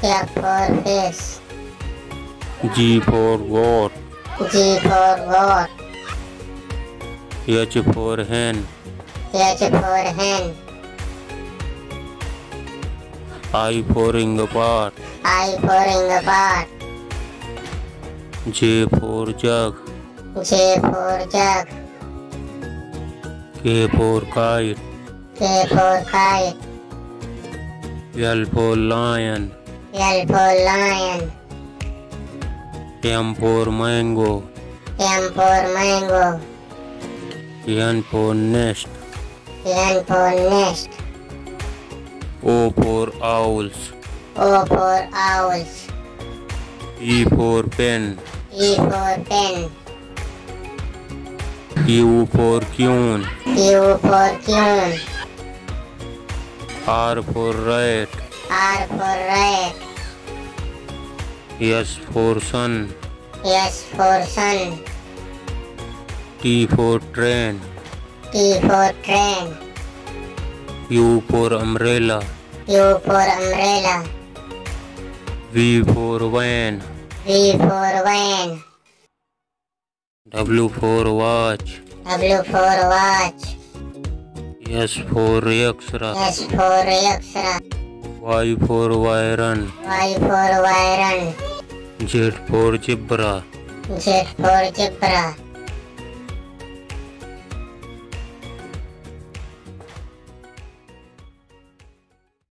F for fish G for goat, G for goat H for hen, H for hen I for ingapar, I for ingapar J for jug, J for jug K for kite, K for kite L for lion, L for lion. M for mango, M for mango. N for nest, N for nest. O for owls, O for owls. E for pen, E for pen. Q for queen, Q for queen R for rat, R for rat S for sun, S for sun. T for train, T for train. U for umbrella, U for umbrella. V for van, V for van. W for watch, W for watch S for extra, S for extra Y for iron, Y for iron Z for zebra, Z for zebra